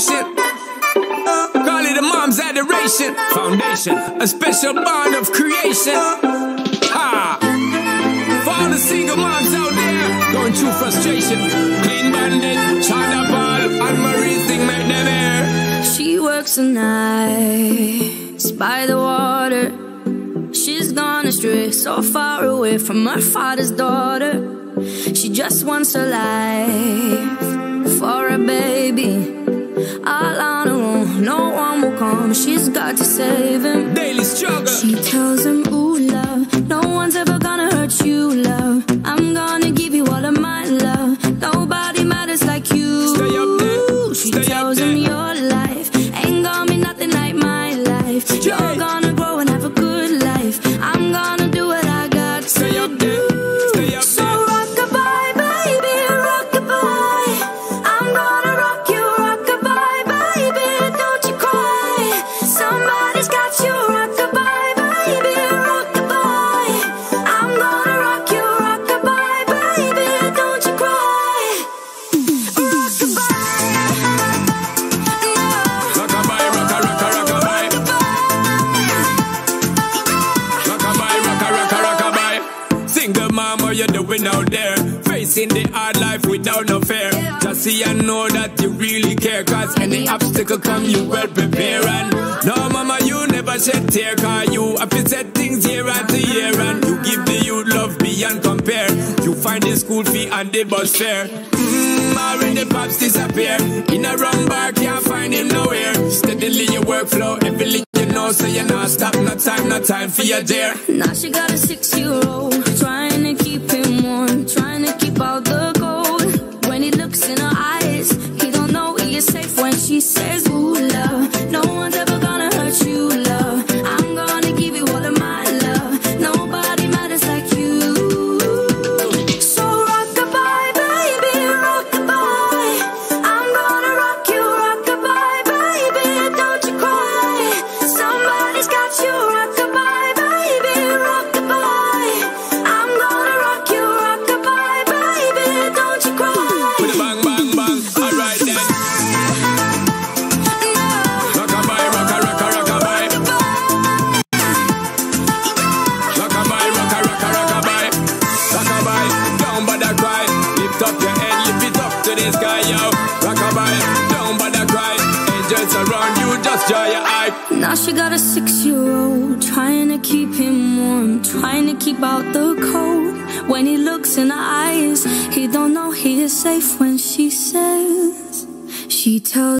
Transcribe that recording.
emotion. Call it a mom's adoration. Foundation, a special bond of creation. Ha! For all the single moms out there going through frustration. Clean bandit, China Ball, and Marie thing make them air. She works the nights by the water. She's gone astray, so far away from her father's daughter. She just wants a life She's got to save him. Daily struggle. She tells him, see and know that you really care. Cause any obstacle come, you well prepare. And no, mama, you never shed tear. Cause you have to set things year after year. And you give the youth love beyond compare. You find the school fee and the bus fare. Mmm, when the pops disappear. In a wrong bar, can't find him nowhere. Steadily your workflow, every you know, so you're not stop. No time, no time for your dear. Now she got a six-year-old trying Rockabye, don't bother cry. Angels around you, just dry your eye. Now she got a six-year-old trying to keep him warm, trying to keep out the cold. When he looks in her eyes, he don't know he is safe when she says, she tells